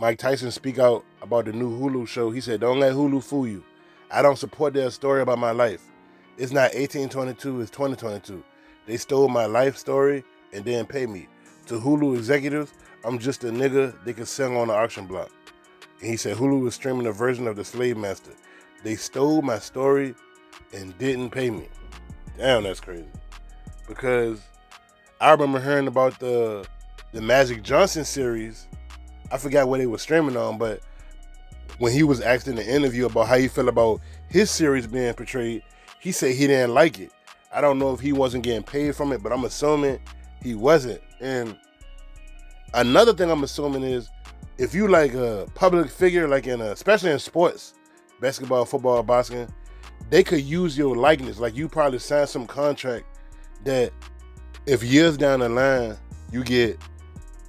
Mike Tyson speak out about the new Hulu show. He said, "Don't let Hulu fool you. I don't support their story about my life. It's not 1822, it's 2022. They stole my life story and didn't pay me. To Hulu executives, I'm just a nigga they can sell on the auction block." And he said Hulu was streaming a version of The Slave Master. They stole my story and didn't pay me. Damn, that's crazy. Because I remember hearing about the the Magic Johnson series. I forgot what they were streaming on, but when he was asked in the interview about how he felt about his series being portrayed, he said he didn't like it. I don't know if he wasn't getting paid from it, but I'm assuming he wasn't. And another thing I'm assuming is if you like a public figure, like in a, especially in sports, basketball, football, boxing, they could use your likeness. Like you probably signed some contract that if years down the line you get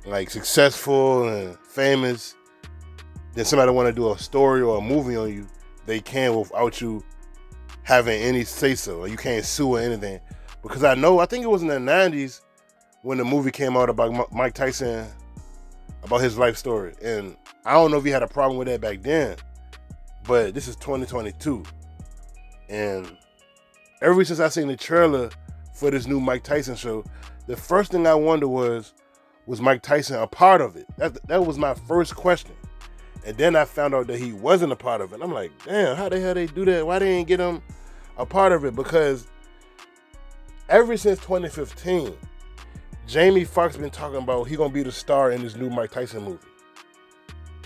like successful and famous, then somebody want to do a story or a movie on you, they can without you having any say so. Or you can't sue or anything. Because I know, I think it was in the 90s when the movie came out about Mike Tyson, about his life story. And I don't know if he had a problem with that back then, but this is 2022. And ever since I seen the trailer for this new Mike Tyson show, the first thing I wonder was, was Mike Tyson a part of it? That, that was my first question. And then I found out that he wasn't a part of it. I'm like, damn, how the hell they do that? Why they didn't get him a part of it? Because ever since 2015, Jamie Foxx been talking about he gonna be the star in this new Mike Tyson movie.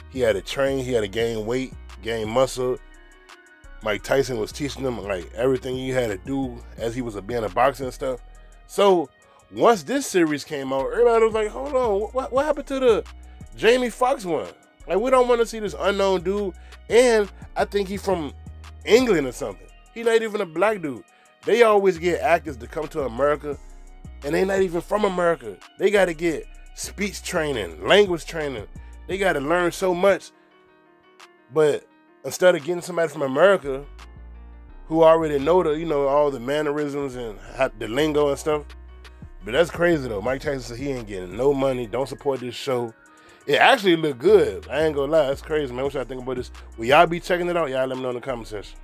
He had to train, he had to gain weight, gain muscle. Mike Tyson was teaching him like everything he had to do as he was a, being a boxer and stuff. So once this series came out, everybody was like, hold on, what, what happened to the Jamie Foxx one? Like, we don't want to see this unknown dude. And I think he's from England or something. He not even a black dude. They always get actors to come to America and they're not even from America. They got to get speech training, language training. They got to learn so much. But instead of getting somebody from America who already know the, you know, all the mannerisms and the lingo and stuff, but that's crazy though. Mike Tyson said he ain't getting no money. Don't support this show. It actually looked good. I ain't gonna lie. That's crazy, man. What y'all think about this? Will y'all be checking it out? Y'all let me know in the comment section.